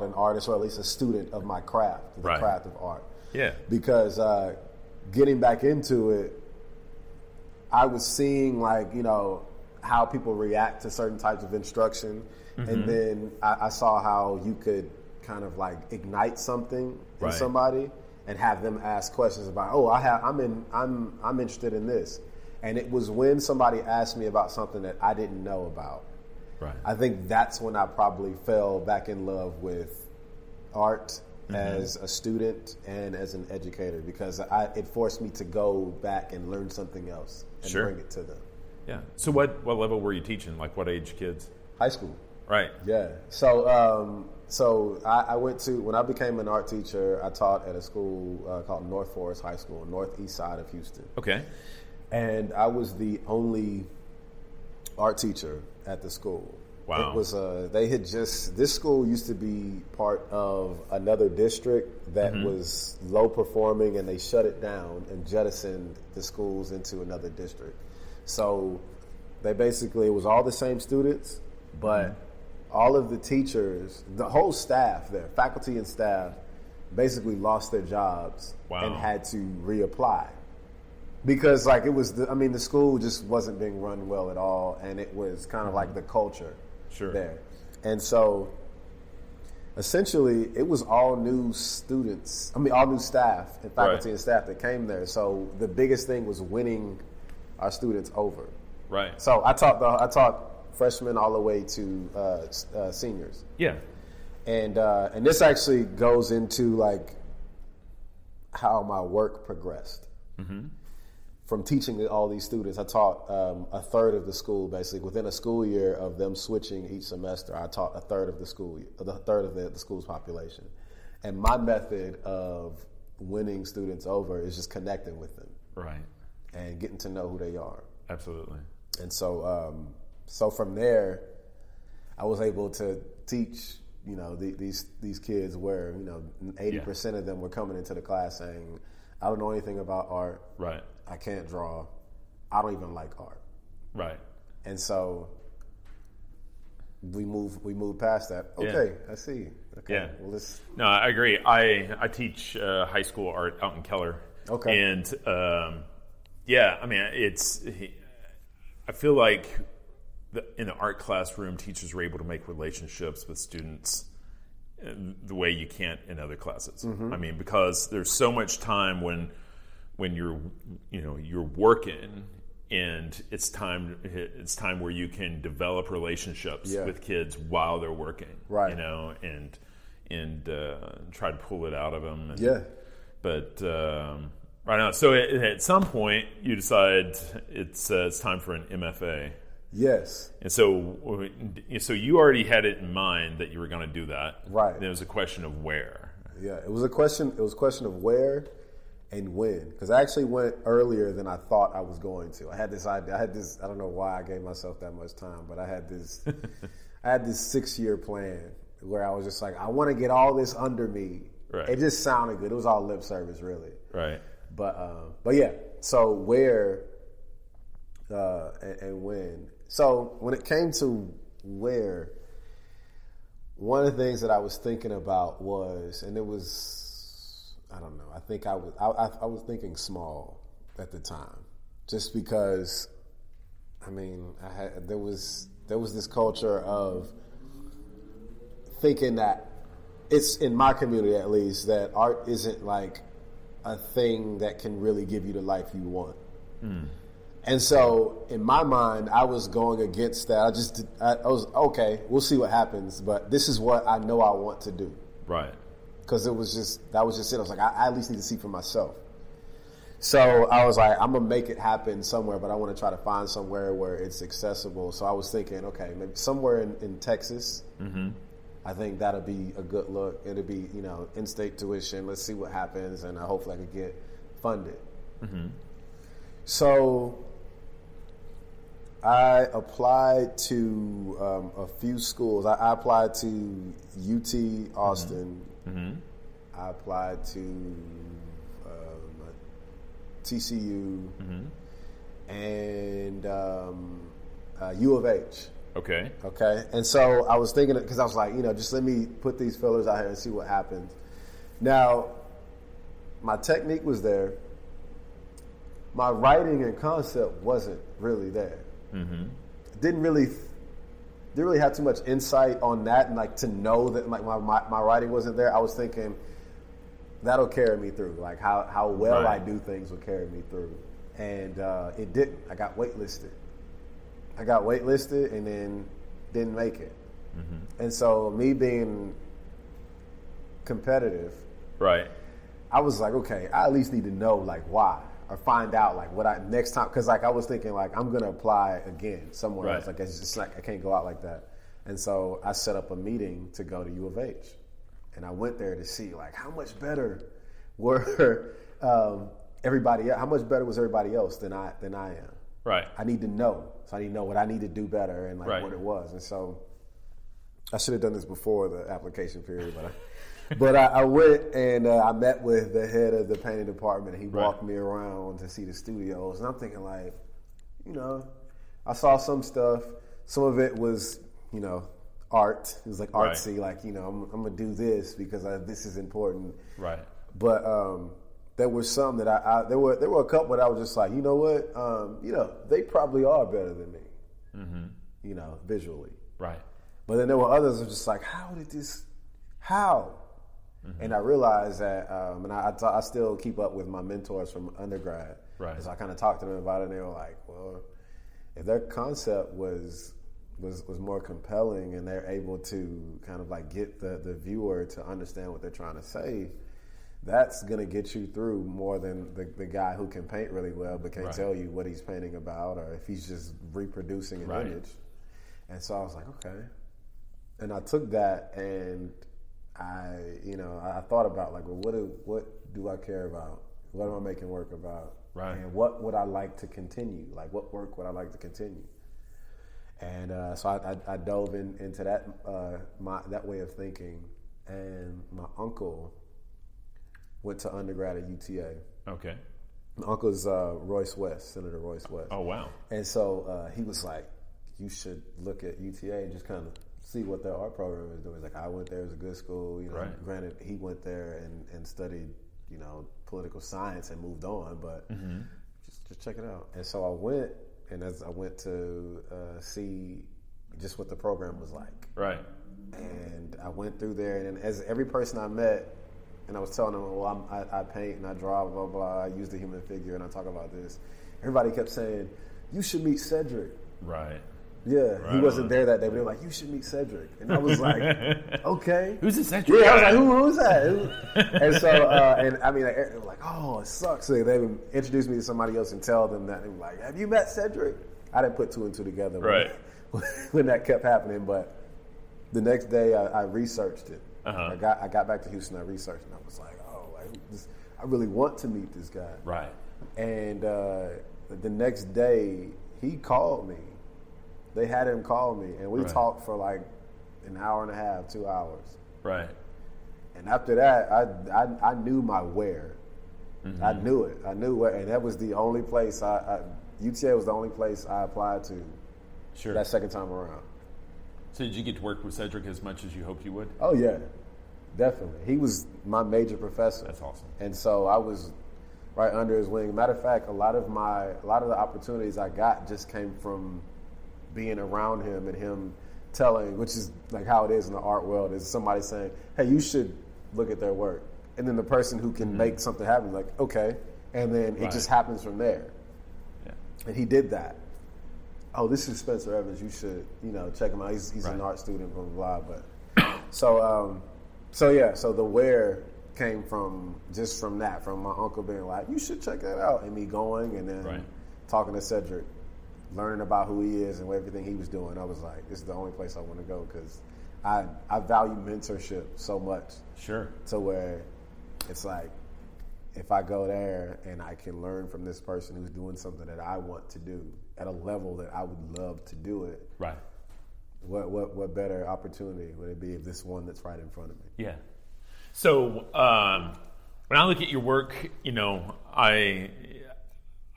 an artist or at least a student of my craft, the Right. craft of art. Yeah. Because uh, getting back into it, I was seeing like you know how people react to certain types of instruction, Mm-hmm. and then I, I saw how you could kind of like ignite something in Right. somebody and have them ask questions about, oh, I have, I'm in, I'm, I'm interested in this, and it was when somebody asked me about something that I didn't know about. Right. I think that's when I probably fell back in love with art Mm-hmm. as a student and as an educator because I, it forced me to go back and learn something else and Sure. bring it to them. yeah. So what what level were you teaching? Like what age kids? High school. Right. Yeah. So, um, so I, I went to when I became an art teacher. I taught at a school uh, called North Forest High School, northeast side of Houston, Okay. and I was the only art teacher at the school. Wow. It was uh, they had just this school used to be part of another district that was low performing, and they shut it down and jettisoned the schools into another district. So they basically it was all the same students, but all of the teachers, the whole staff there, faculty and staff, basically lost their jobs Wow. and had to reapply because like it was the, i mean the school just wasn't being run well at all and it was kind of like the culture Sure. there and so essentially it was all new students i mean all new staff and faculty Right. and staff that came there so the biggest thing was winning our students over Right. so i taught the i taught freshmen all the way to uh, uh, seniors Yeah. and uh, and this actually goes into like how my work progressed. From teaching all these students, I taught um, a third of the school basically within a school year of them switching each semester. I taught a third of the school, the third of the, the school's population, and my method of winning students over is just connecting with them Right. and getting to know who they are. Absolutely. And so, um, so from there, I was able to teach, you know, the, these these kids where you know eighty percent of them were coming into the class saying, "I don't know anything about art. Right. I can't draw. I don't even like art." Right. And so we move we move past that. Okay, I see. Okay, Yeah. well, let's No, I agree. I I teach uh, high school art out in Keller. Okay. And um, yeah, I mean, it's. I feel like the, in the art classroom, teachers are able to make relationships with students the way you can't in other classes. I mean, because there's so much time when when you're you know you're working and it's time it's time where you can develop relationships Yeah. with kids while they're working Right. you know and and uh, try to pull it out of them and, yeah. but um, right now so at, at some point you decide it's uh, it's time for an MFA Yes. and so so you already had it in mind that you were going to do that Right. then it was a question of where Yeah, it was a question. It was a question of where and when, because I actually went earlier than I thought I was going to. I had this idea. I had this. I don't know why I gave myself that much time, but I had this. I had this six-year plan where I was just like, I want to get all this under me. Right. It just sounded good. It was all lip service, really. right But uh, but yeah. So where uh, and, and when? So when it came to where, one of the things that I was thinking about was, and it was, I don't know. I think I was I, I, was thinking small at the time, just because. I mean, I had there was there was this culture of thinking that it's in my community at least that art isn't like a thing that can really give you the life you want. Hmm. And so, in my mind, I was going against that. I just, I, I was okay. We'll see what happens, but this is what I know I want to do right because it was just that was just it. I was like, I, I at least need to see for myself. So I was like, I'm gonna make it happen somewhere, but I want to try to find somewhere where it's accessible. So I was thinking, okay, maybe somewhere in, in Texas. Mm-hmm. I think that'll be a good look. It'll be you know in-state tuition. Let's see what happens, and uh, hopefully I could get funded. So I applied to um, a few schools. I, I applied to UT Austin. I applied to um, TCU and um, uh, U of H. Okay. Okay, and so I was thinking because I was like, you know, just let me put these fillers out here and see what happens. Now, my technique was there. My writing and concept wasn't really there. Mm-hmm. Didn't really, didn't really have too much insight on that, and like to know that like my, my, my writing wasn't there. I was thinking that'll carry me through. Like how how well Right. I do things will carry me through, and uh, it didn't. I got waitlisted. I got waitlisted and then didn't make it. And so me being competitive, Right. I was like, okay, I at least need to know like why or find out like what I next time because like I was thinking like I'm gonna apply again somewhere Right. else. Like it's just like I can't go out like that. And so I set up a meeting to go to U of H, and I went there to see like how much better were um, everybody. How much better was everybody else than I than I am. Right. I need to know. So I need to know what I need to do better and like Right. what it was. And so I should have done this before the application period, but I, but I, I went and uh, I met with the head of the painting department. He Right. walked me around to see the studios, and I'm thinking like, you know, I saw some stuff. Some of it was, you know, art. It was like Right. artsy, like you know, I'm, I'm gonna do this because I, this is important. Right. But um, there were some that I, I there were there were a couple that I was just like, you know what, um, you know, they probably are better than me, Mm-hmm. you know, visually. Right. But then there were others that were just like, how did this, how? Mm-hmm. And I realized that, um, and I, I, ta- I still keep up with my mentors from undergrad. Right. So I kind of talked to them about it, and they were like, well, if their concept was was was more compelling, and they're able to kind of like get the the viewer to understand what they're trying to say, that's gonna get you through more than the, the guy who can paint really well but can't Right. tell you what he's painting about, or if he's just reproducing an Right. image. And so I was like, okay. And I took that and I, you know, I thought about like, well, what do what do I care about? What am I making work about? Right. And what would I like to continue? Like, what work would I like to continue? And uh, so I, I, I dove in, into that uh, my that way of thinking. And my uncle went to undergrad at UTA. Okay. My uncle's uh, Royce West, Senator Royce West. Oh wow. And so uh, he was like, "You should look at UTA and just kind of see what their art program is doing." Like, "I went there; it was a good school. You know, Right. granted, he went there and, and studied, you know, political science and moved on, but just just check it out." And so I went, and as I went to uh, see just what the program was like, Right. and I went through there, and as every person I met, and I was telling them, well, I'm, I, I paint and I draw, blah, blah, I use the human figure and I talk about this. Everybody kept saying, you should meet Cedric. Right. Yeah, he wasn't on. there that day, but they were like, you should meet Cedric. And I was like, okay. Who's this Cedric Yeah, I was like, who, who's that? And so, uh, and I mean, like, they were like, oh, it sucks. So they would introduce me to somebody else and tell them that. They were like, have you met Cedric? I didn't put two and two together when, Right. when that kept happening, but the next day I, I researched it. Uh-huh. I got I got back to Houston. I researched, and I was like, oh, like, this, I really want to meet this guy. Right. And uh, the next day, he called me. They had him call me, and we Right. talked for like an hour and a half, two hours. Right. And after that, I I, I knew my where. Mm-hmm. I knew it. I knew where, and that was the only place I, I UTA was the only place I applied to Sure. that second time around. so did you get to work with Cedric as much as you hoped you would? Oh yeah, definitely. He was my major professor. That's awesome. And so I was right under his wing. Matter of fact, a lot of my a lot of the opportunities I got just came from being around him and him telling, which is like how it is in the art world, is somebody saying, "Hey, you should look at their work," and then the person who can make something happen, like, okay, and then it Mm-hmm. Just happens from there. Yeah. And he did that. Oh, this is Spencer Evans. You should, you know, check him out. He's, he's an art student, blah blah blah. But so, um, so yeah, so the where came from just from that, from my uncle being like, "You should check that out," and me going and then Right. talking to Cedric, learning about who he is and everything he was doing. I was like, "This is the only place I want to go" because I I value mentorship so much Sure. to where it's like if I go there and I can learn from this person who's doing something that I want to do at a level that I would love to do it, Right. what what what better opportunity would it be if this one that's right in front of me? Yeah. So um, when I look at your work, you know, I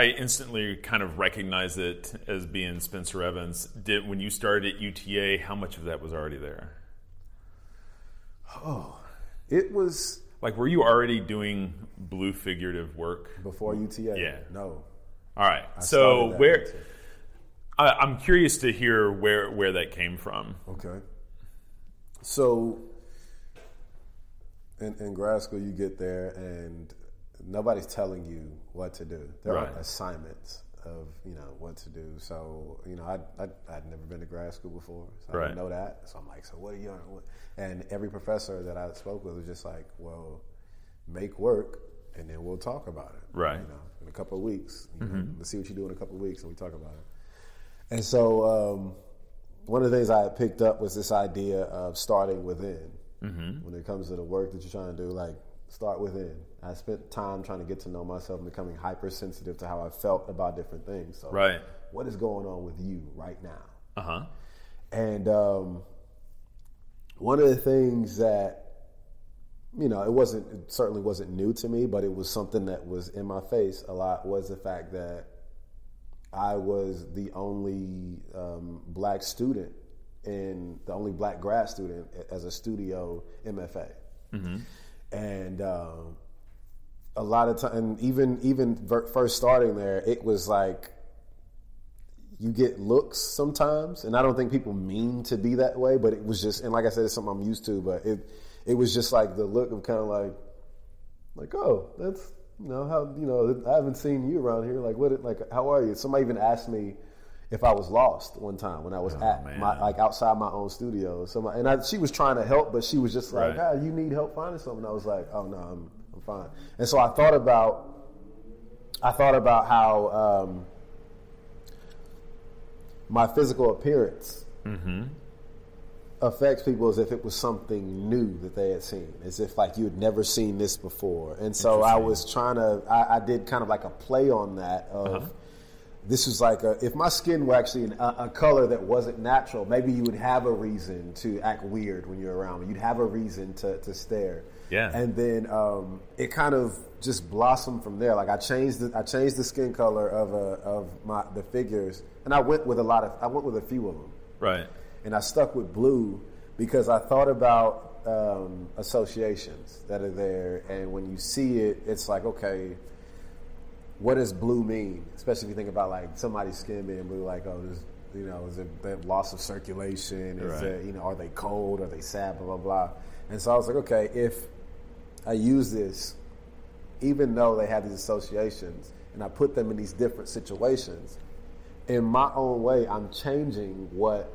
I I instantly kind of recognize it as being Spencer Evans. Did when you started at UTA, how much of that was already there? Oh, it was Like, were you already doing blue figurative work? before UTA. Yeah. No. All right. started So where I, I'm curious to hear where where that came from. Okay. So in, in grad school, you get there and nobody's telling you what to do. There Right. are assignments of you know what to do. So you know, I I I'd never been to grad school before, so I Right. didn't know that. So I'm like, so what are you? What? And every professor that I spoke with was just like, well, make work, and then we'll talk about it. Right. You know, in a couple of weeks. You know, let's see what you do in a couple of weeks, and we talk about it. And so, um, one of the things I picked up was this idea of starting within. Mm-hmm. When it comes to the work that you're trying to do, like start within. I spent time trying to get to know myself and becoming hypersensitive to how I felt about different things. So, Right. what is going on with you right now? Uh huh. And um, one of the things that you know, it wasn't it certainly wasn't new to me, but it was something that was in my face a lot was the fact that I was the only um, black student in the only black grad student as a studio MFA, and um, a lot of time, and even even ver- first starting there, it was like you get looks sometimes, and I don't think people mean to be that way, but it was just, and like I said, it's something I'm used to, but it it was just like the look of kind of like, like oh, that's you know how you know I haven't seen you around here, like what, like how are you? Somebody even asked me if I was lost one time when I was at man. my like outside my own studio. Somebody, and I, she was trying to help, but she was just like, Right. ah, you need help finding something. I was like, oh no, I'm I'm fine. And so I thought about I thought about how. Um, my physical appearance affects people as if it was something new that they had seen, as if like you had never seen this before. And so I was trying to, I, I did kind of like a play on that of. This was like a, if my skin were actually a, a color that wasn't natural, maybe you would have a reason to act weird when you're around me. You'd have a reason to, to stare. Yeah. And then um, it kind of just blossomed from there. Like I changed the, I changed the skin color of a, of my the figures, and I went with a lot of I went with a few of them, Right. and I stuck with blue because I thought about um, associations that are there, and when you see it, it's like okay, what does blue mean? Especially if you think about like somebody's skin being blue, like oh, there's you know, is it that loss of circulation? Is Right. it you know, are they cold? Are they sad? Blah blah blah. And so I was like, okay, if I use this, even though they have these associations, and I put them in these different situations, in my own way, I'm changing what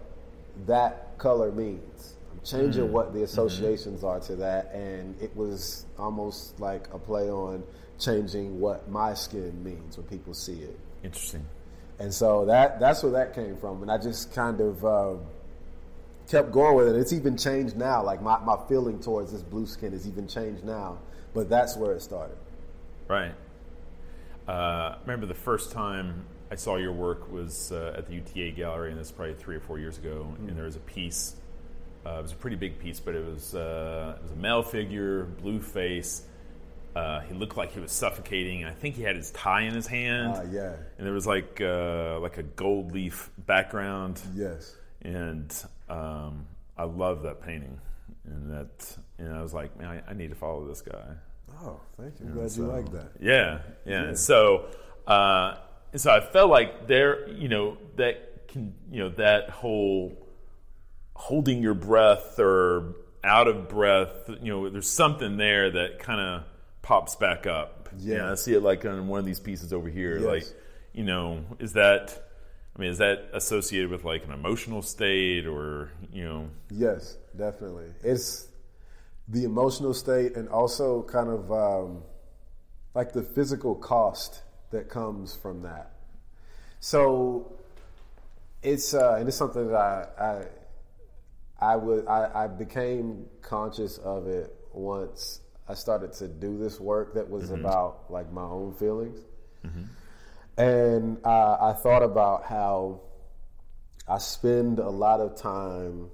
that color means. I'm changing mm-hmm. what the mm-hmm. associations are to that, and it was almost like a play on changing what my skin means when people see it. Interesting. And so that that's where that came from, and I just kind of um, kept going with it. It's even changed now. Like my, my feeling towards this blue skin has even changed now, but that's where it started. Right. Uh, I remember the first time I saw your work was uh, at the UTA gallery, and this is probably three or four years ago. And there was a piece. Uh, it was a pretty big piece, but it was uh, it was a male figure, blue face. Uh, he looked like he was suffocating. I think he had his tie in his hand. Ah, yeah. And there was like uh, like a gold leaf background, Yes. and um, I love that painting. And that, and I was like, man, I, I need to follow this guy. Oh, thank you. I'm glad you like that. Yeah, yeah. And so, uh, and so I felt like there, you know, that can, you know, that whole holding your breath or out of breath, you know, there's something there that kind of pops back up. Yeah. I see it like on one of these pieces over here. Yes. Like, you know, is that? I mean, is that associated with like an emotional state, or you know? Yes, definitely. It's the emotional state and also kind of um, like the physical cost that comes from that. So it's uh, and it's something that I I I would I, I became conscious of it once I started to do this work that was about like my own feelings, and uh, I thought about how I spend a lot of time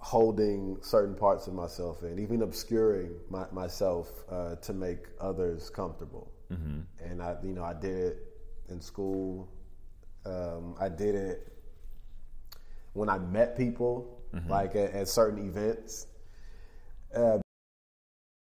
holding certain parts of myself in, even obscuring my, myself uh, to make others comfortable. and I, you know, I did it in school. Um, I did it when I met people, like at, at certain events. Uh,